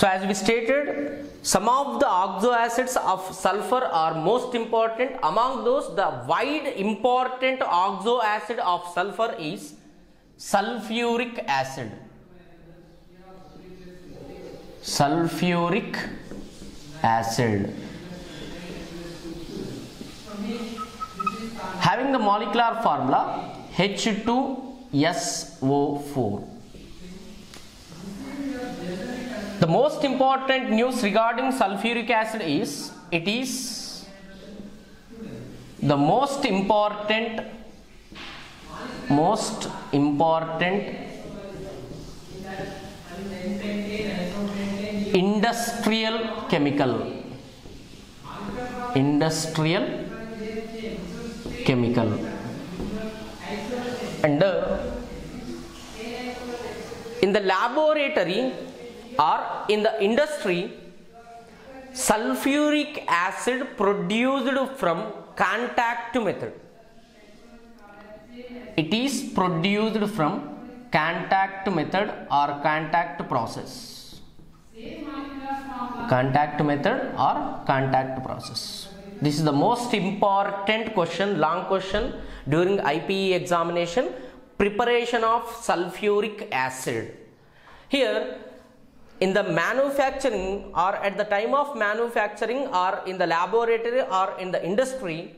So as we stated, some of the oxo acids of sulfur are most important. Among those, the wide important oxo acid of sulfur is sulfuric acid. Sulfuric acid. Having the molecular formula H2SO4. The most important news regarding sulfuric acid is it is the most important most important industrial chemical. Industrial chemical. And uh, in the laboratory or in the industry sulfuric acid produced from contact method. It is produced from contact method or contact process. Contact method or contact process. This is the most important question long question during IPE examination preparation of sulfuric acid. Here in the manufacturing or at the time of manufacturing or in the laboratory or in the industry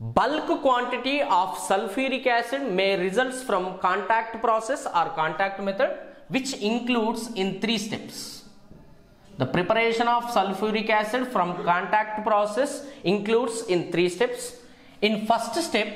bulk quantity of sulfuric acid may results from contact process or contact method which includes in three steps. The preparation of sulfuric acid from contact process includes in three steps. In first step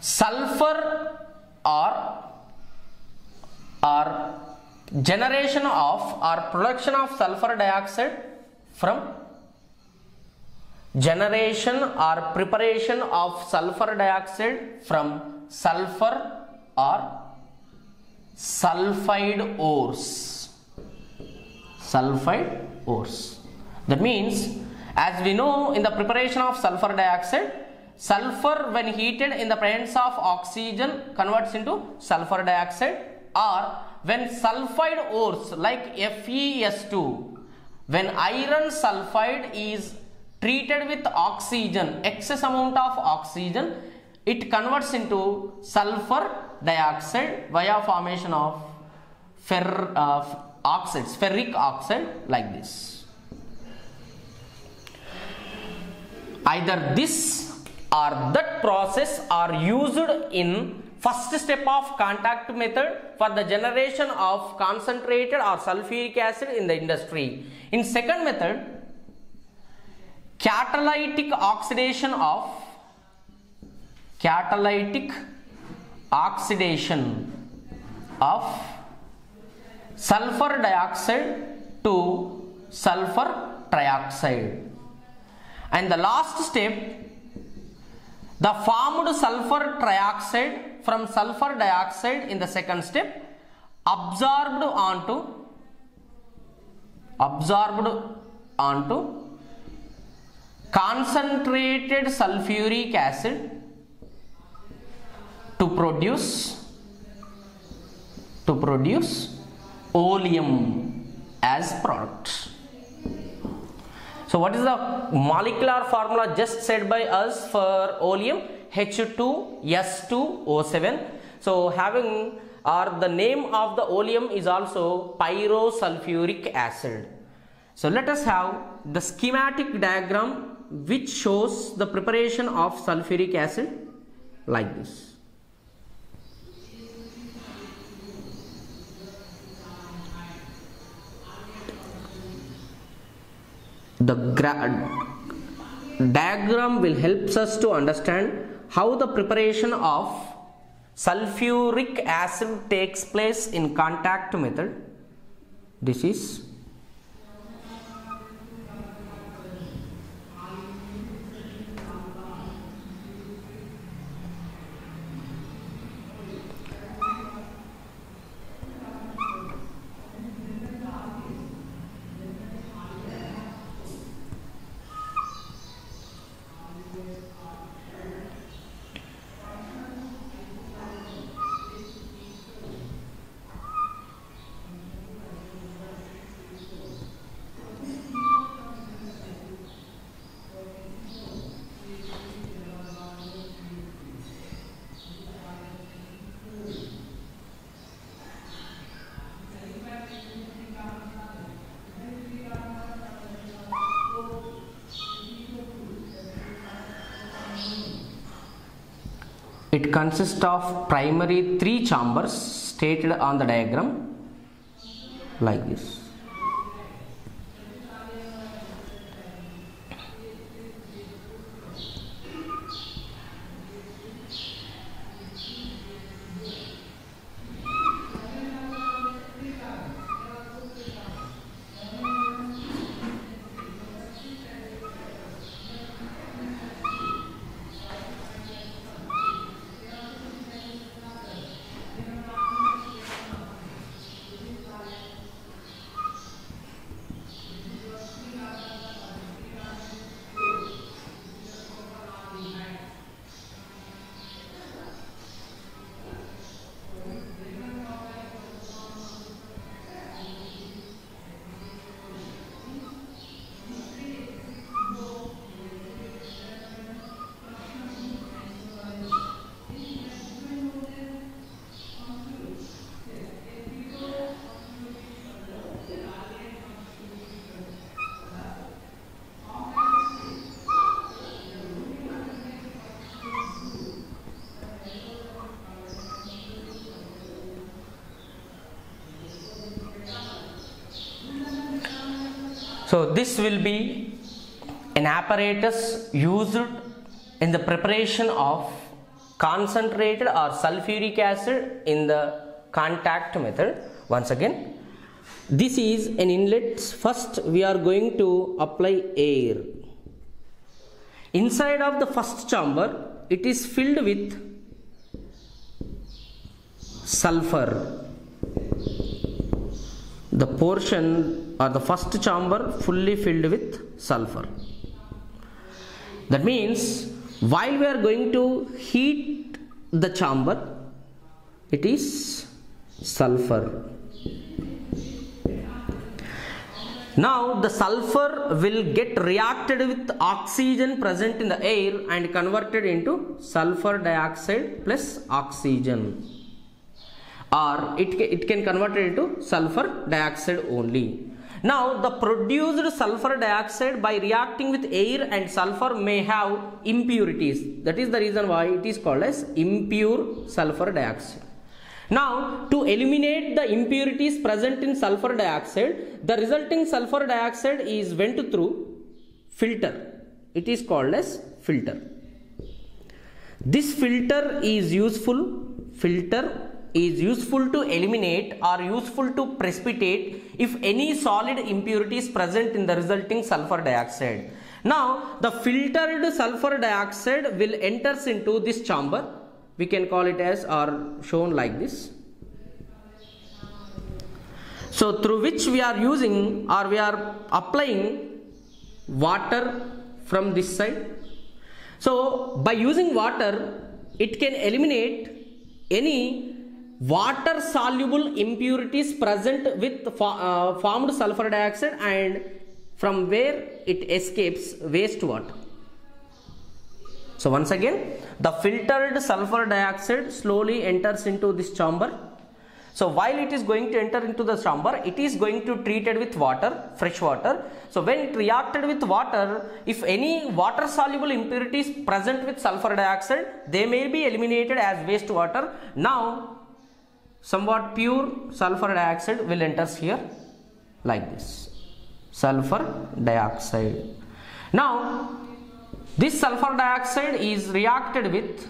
sulfur or or generation of or production of sulfur dioxide from generation or preparation of sulfur dioxide from sulfur or sulfide ores. Sulfide ores. That means as we know in the preparation of sulfur dioxide sulfur when heated in the presence of oxygen converts into sulfur dioxide or when sulfide ores like FeS2 when iron sulfide is treated with oxygen excess amount of oxygen it converts into sulfur dioxide via formation of fer uh, oxides ferric oxide like this. Either this or that process are used in first step of contact method for the generation of concentrated or sulfuric acid in the industry. In second method, catalytic oxidation of catalytic oxidation of sulfur dioxide to sulfur trioxide. And the last step the formed sulfur trioxide from sulfur dioxide in the second step absorbed onto absorbed onto concentrated sulfuric acid to produce to produce oleum as product so what is the molecular formula just said by us for oleum? H2S2O7. So having or the name of the oleum is also pyrosulfuric acid. So let us have the schematic diagram which shows the preparation of sulfuric acid like this. the diagram will helps us to understand how the preparation of sulfuric acid takes place in contact method this is It consists of primary three chambers stated on the diagram like this. So this will be an apparatus used in the preparation of concentrated or sulfuric acid in the contact method. Once again, this is an inlet. First, we are going to apply air. Inside of the first chamber, it is filled with sulfur the portion or the first chamber fully filled with sulfur. That means while we are going to heat the chamber it is sulfur. Now the sulfur will get reacted with oxygen present in the air and converted into sulfur dioxide plus oxygen. Or it, it can convert it into sulfur dioxide only. Now the produced sulfur dioxide by reacting with air and sulfur may have impurities. That is the reason why it is called as impure sulfur dioxide. Now to eliminate the impurities present in sulfur dioxide, the resulting sulfur dioxide is went through filter. It is called as filter. This filter is useful filter is useful to eliminate or useful to precipitate if any solid impurity is present in the resulting sulfur dioxide. Now the filtered sulfur dioxide will enters into this chamber. We can call it as or shown like this. So through which we are using or we are applying water from this side. So by using water it can eliminate any water soluble impurities present with uh, formed sulfur dioxide and from where it escapes wastewater. So once again the filtered sulfur dioxide slowly enters into this chamber. So while it is going to enter into the chamber it is going to treated with water fresh water. So when it reacted with water if any water soluble impurities present with sulfur dioxide they may be eliminated as wastewater. Now somewhat pure sulfur dioxide will enters here like this. Sulfur dioxide. Now this sulfur dioxide is reacted with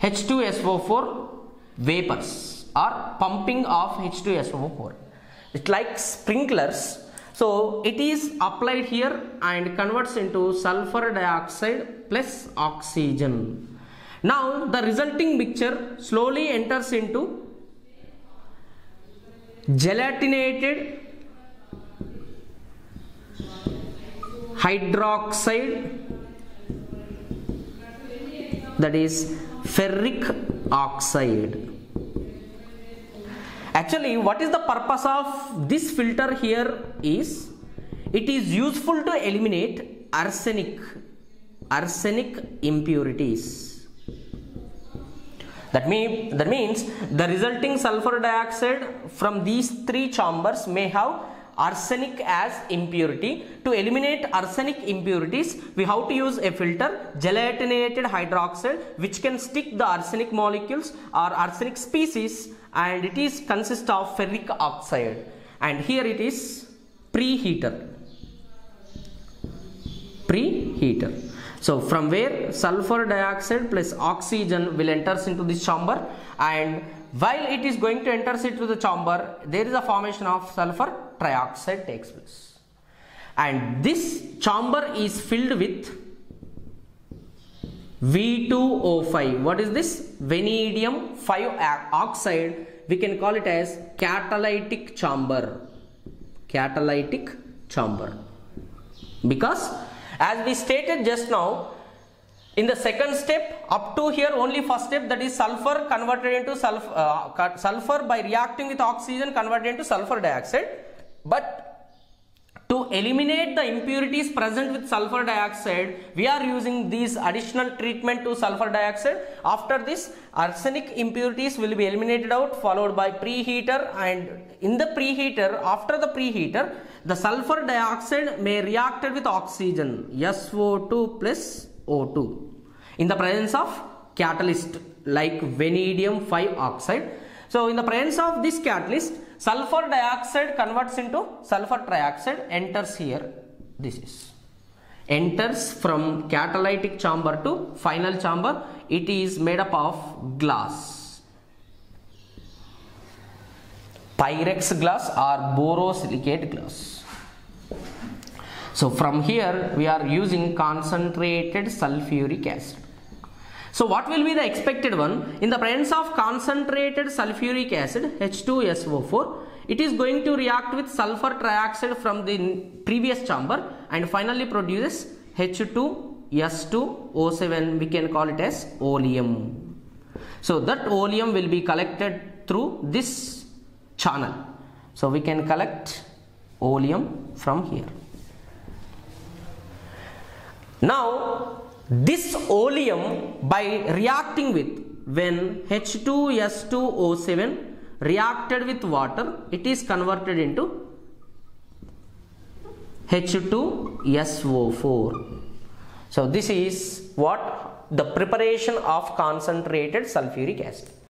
H2SO4 vapors or pumping of H2SO4 it's like sprinklers. So it is applied here and converts into sulfur dioxide plus oxygen now the resulting mixture slowly enters into gelatinated hydroxide that is ferric oxide. Actually what is the purpose of this filter here is it is useful to eliminate arsenic arsenic impurities that, mean, that means the resulting sulfur dioxide from these three chambers may have arsenic as impurity. To eliminate arsenic impurities, we have to use a filter, gelatinated hydroxide, which can stick the arsenic molecules or arsenic species and it is consist of ferric oxide. And here it is preheater. Preheater. So from where sulfur dioxide plus oxygen will enters into this chamber and while it is going to enter into the chamber, there is a formation of sulfur trioxide takes place. And this chamber is filled with V2O5. What is this? Vanadium 5 oxide. We can call it as catalytic chamber. Catalytic chamber. Because as we stated just now, in the second step up to here only first step that is sulfur converted into sulfur, uh, sulfur by reacting with oxygen converted into sulfur dioxide. But to eliminate the impurities present with sulfur dioxide we are using these additional treatment to sulfur dioxide. After this arsenic impurities will be eliminated out followed by preheater. And in the preheater after the preheater the sulfur dioxide may react with oxygen SO2 plus O2 in the presence of catalyst like vanadium 5 oxide. So in the presence of this catalyst sulfur dioxide converts into sulfur trioxide enters here. This is. Enters from catalytic chamber to final chamber. It is made up of glass. Pyrex glass or borosilicate glass so from here we are using concentrated sulfuric acid. So what will be the expected one? In the presence of concentrated sulfuric acid H2SO4 it is going to react with sulfur trioxide from the previous chamber and finally produces H2S2O7 we can call it as oleum. So that oleum will be collected through this channel. So we can collect oleum from here. Now this oleum by reacting with when H2S2O7 reacted with water it is converted into H2SO4. So this is what the preparation of concentrated sulfuric acid.